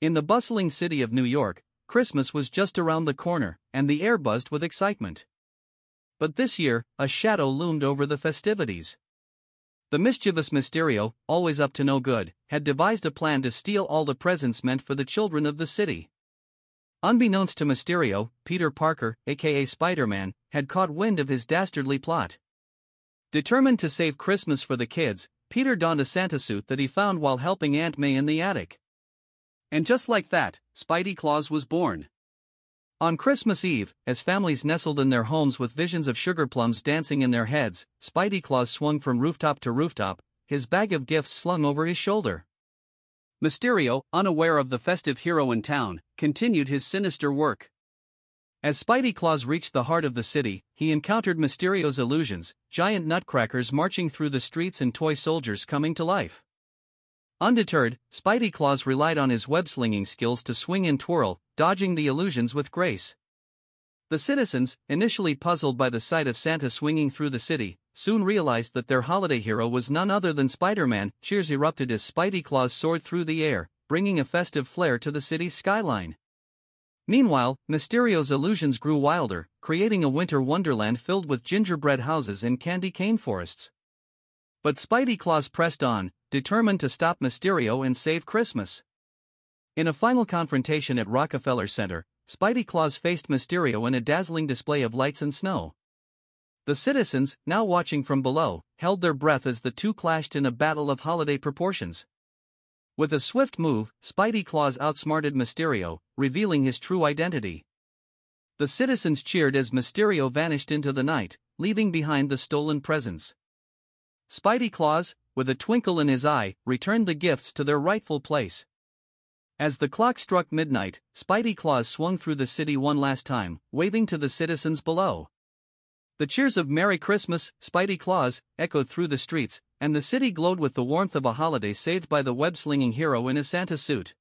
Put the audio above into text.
In the bustling city of New York, Christmas was just around the corner, and the air buzzed with excitement. But this year, a shadow loomed over the festivities. The mischievous Mysterio, always up to no good, had devised a plan to steal all the presents meant for the children of the city. Unbeknownst to Mysterio, Peter Parker, aka Spider Man, had caught wind of his dastardly plot. Determined to save Christmas for the kids, Peter donned a Santa suit that he found while helping Aunt May in the attic. And just like that, Spidey Claus was born. On Christmas Eve, as families nestled in their homes with visions of sugar plums dancing in their heads, Spidey Claus swung from rooftop to rooftop, his bag of gifts slung over his shoulder. Mysterio, unaware of the festive hero in town, continued his sinister work. As Spidey Claus reached the heart of the city, he encountered Mysterio's illusions, giant nutcrackers marching through the streets and toy soldiers coming to life. Undeterred, Spidey Claus relied on his web-slinging skills to swing and twirl, dodging the illusions with grace. The citizens, initially puzzled by the sight of Santa swinging through the city, soon realized that their holiday hero was none other than Spider-Man. Cheers erupted as Spidey Claus soared through the air, bringing a festive flair to the city's skyline. Meanwhile, Mysterio's illusions grew wilder, creating a winter wonderland filled with gingerbread houses and candy cane forests. But Spidey Claus pressed on, determined to stop Mysterio and save Christmas. In a final confrontation at Rockefeller Center, Spidey Claus faced Mysterio in a dazzling display of lights and snow. The citizens, now watching from below, held their breath as the two clashed in a battle of holiday proportions. With a swift move, Spidey Claus outsmarted Mysterio, revealing his true identity. The citizens cheered as Mysterio vanished into the night, leaving behind the stolen presents. Spidey Claus, with a twinkle in his eye, returned the gifts to their rightful place. As the clock struck midnight, Spidey Claus swung through the city one last time, waving to the citizens below. The cheers of Merry Christmas, Spidey Claus, echoed through the streets, and the city glowed with the warmth of a holiday saved by the web slinging hero in his Santa suit.